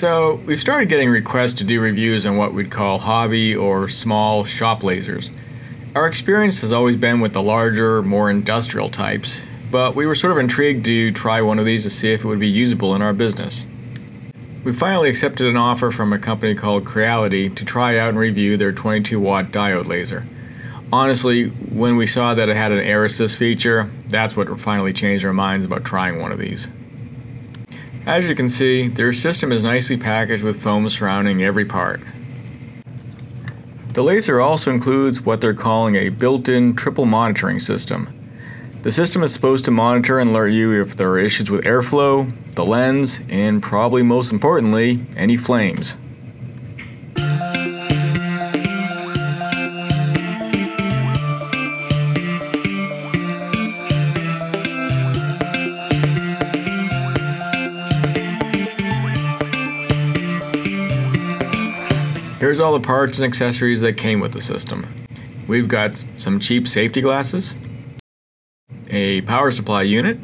So, we've started getting requests to do reviews on what we'd call hobby or small shop lasers. Our experience has always been with the larger, more industrial types, but we were sort of intrigued to try one of these to see if it would be usable in our business. We finally accepted an offer from a company called Creality to try out and review their 22 watt diode laser. Honestly, when we saw that it had an air assist feature, that's what finally changed our minds about trying one of these. As you can see, their system is nicely packaged with foam surrounding every part. The laser also includes what they're calling a built-in triple monitoring system. The system is supposed to monitor and alert you if there are issues with airflow, the lens, and probably most importantly, any flames. Here's all the parts and accessories that came with the system. We've got some cheap safety glasses, a power supply unit,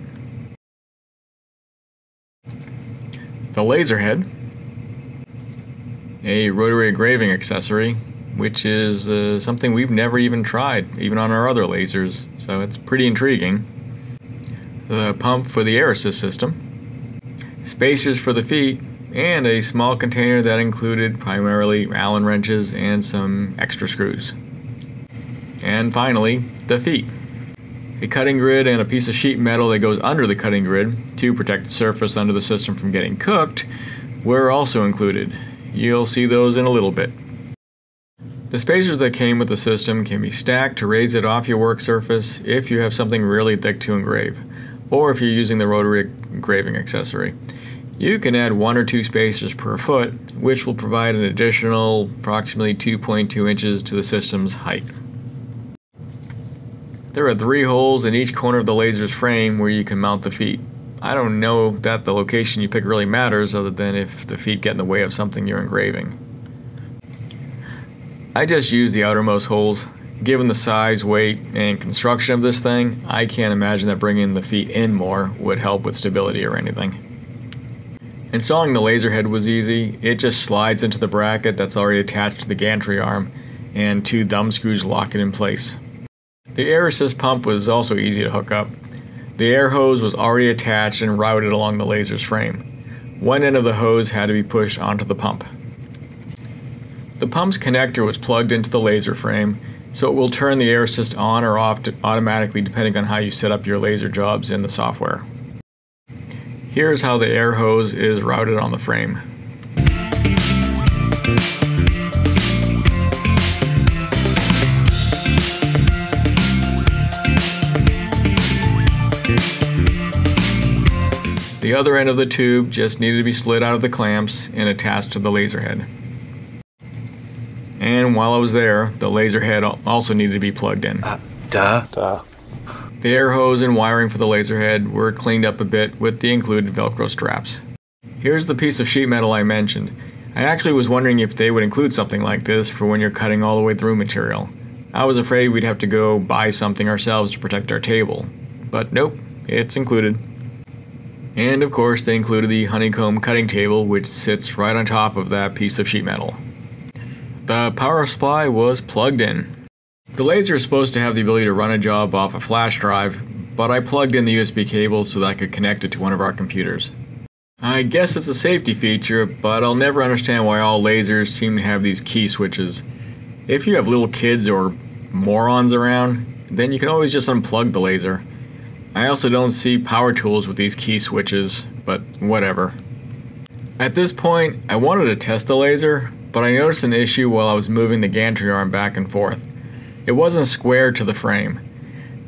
the laser head, a rotary engraving accessory, which is uh, something we've never even tried, even on our other lasers, so it's pretty intriguing. The pump for the air assist system, spacers for the feet, and a small container that included primarily Allen wrenches and some extra screws. And finally, the feet. A cutting grid and a piece of sheet metal that goes under the cutting grid to protect the surface under the system from getting cooked were also included. You'll see those in a little bit. The spacers that came with the system can be stacked to raise it off your work surface if you have something really thick to engrave, or if you're using the rotary engraving accessory. You can add one or two spacers per foot, which will provide an additional approximately 2.2 inches to the system's height. There are three holes in each corner of the laser's frame where you can mount the feet. I don't know that the location you pick really matters other than if the feet get in the way of something you're engraving. I just use the outermost holes. Given the size, weight, and construction of this thing, I can't imagine that bringing the feet in more would help with stability or anything. Installing the laser head was easy. It just slides into the bracket that's already attached to the gantry arm, and two thumb screws lock it in place. The air assist pump was also easy to hook up. The air hose was already attached and routed along the laser's frame. One end of the hose had to be pushed onto the pump. The pump's connector was plugged into the laser frame, so it will turn the air assist on or off automatically depending on how you set up your laser jobs in the software. Here's how the air hose is routed on the frame. The other end of the tube just needed to be slid out of the clamps and attached to the laser head. And while I was there, the laser head also needed to be plugged in. Uh, duh. Duh. The air hose and wiring for the laser head were cleaned up a bit with the included Velcro straps. Here's the piece of sheet metal I mentioned. I actually was wondering if they would include something like this for when you're cutting all the way through material. I was afraid we'd have to go buy something ourselves to protect our table. But nope, it's included. And of course, they included the honeycomb cutting table, which sits right on top of that piece of sheet metal. The power supply was plugged in, the laser is supposed to have the ability to run a job off a flash drive, but I plugged in the USB cable so that I could connect it to one of our computers. I guess it's a safety feature, but I'll never understand why all lasers seem to have these key switches. If you have little kids or morons around, then you can always just unplug the laser. I also don't see power tools with these key switches, but whatever. At this point, I wanted to test the laser, but I noticed an issue while I was moving the gantry arm back and forth. It wasn't square to the frame.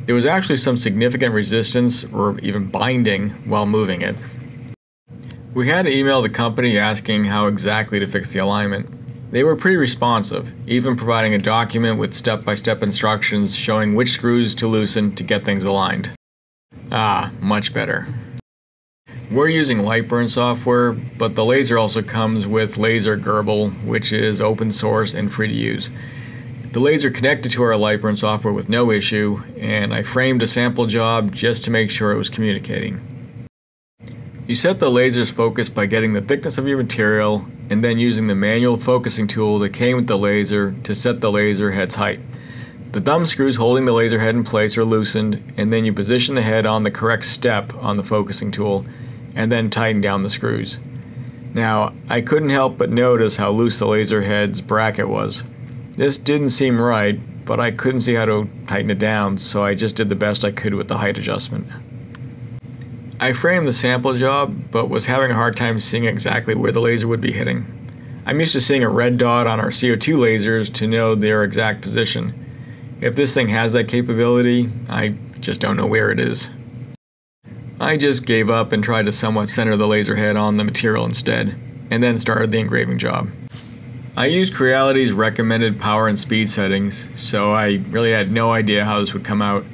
There was actually some significant resistance or even binding while moving it. We had to email the company asking how exactly to fix the alignment. They were pretty responsive, even providing a document with step by step instructions showing which screws to loosen to get things aligned. Ah, much better. We're using Lightburn software, but the laser also comes with LaserGRBL, which is open source and free to use. The laser connected to our Lightburn software with no issue, and I framed a sample job just to make sure it was communicating. You set the laser's focus by getting the thickness of your material and then using the manual focusing tool that came with the laser to set the laser head's height. The thumb screws holding the laser head in place are loosened and then you position the head on the correct step on the focusing tool and then tighten down the screws. Now, I couldn't help but notice how loose the laser head's bracket was. This didn't seem right, but I couldn't see how to tighten it down, so I just did the best I could with the height adjustment. I framed the sample job, but was having a hard time seeing exactly where the laser would be hitting. I'm used to seeing a red dot on our CO2 lasers to know their exact position. If this thing has that capability, I just don't know where it is. I just gave up and tried to somewhat center the laser head on the material instead, and then started the engraving job. I used Creality's recommended power and speed settings, so I really had no idea how this would come out.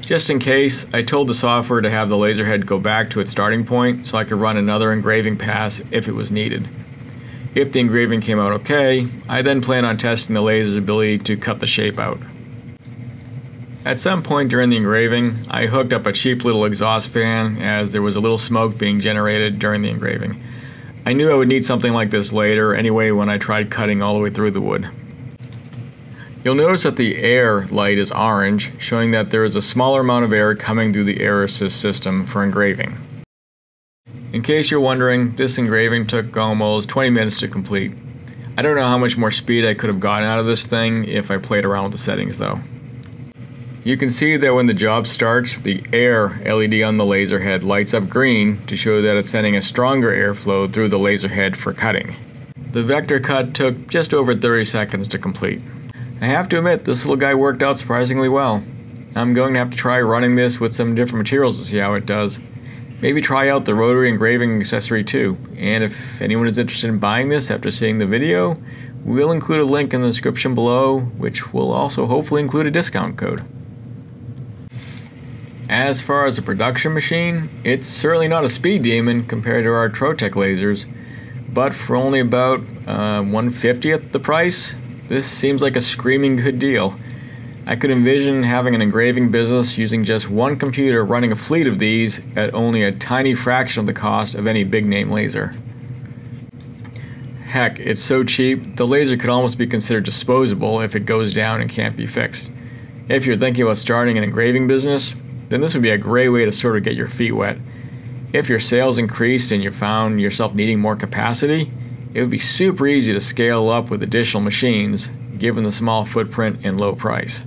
Just in case, I told the software to have the laser head go back to its starting point so I could run another engraving pass if it was needed. If the engraving came out okay, I then plan on testing the laser's ability to cut the shape out. At some point during the engraving, I hooked up a cheap little exhaust fan as there was a little smoke being generated during the engraving. I knew I would need something like this later anyway when I tried cutting all the way through the wood. You'll notice that the air light is orange, showing that there is a smaller amount of air coming through the air assist system for engraving. In case you're wondering, this engraving took almost 20 minutes to complete. I don't know how much more speed I could have gotten out of this thing if I played around with the settings though. You can see that when the job starts, the air LED on the laser head lights up green to show that it's sending a stronger airflow through the laser head for cutting. The vector cut took just over 30 seconds to complete. I have to admit, this little guy worked out surprisingly well. I'm going to have to try running this with some different materials to see how it does. Maybe try out the rotary engraving accessory too. And if anyone is interested in buying this after seeing the video, we'll include a link in the description below, which will also hopefully include a discount code. As far as a production machine, it's certainly not a speed demon compared to our Trotec lasers, but for only about uh, 150th the price, this seems like a screaming good deal. I could envision having an engraving business using just one computer running a fleet of these at only a tiny fraction of the cost of any big name laser. Heck, it's so cheap, the laser could almost be considered disposable if it goes down and can't be fixed. If you're thinking about starting an engraving business, then this would be a great way to sort of get your feet wet. If your sales increased and you found yourself needing more capacity, it would be super easy to scale up with additional machines given the small footprint and low price.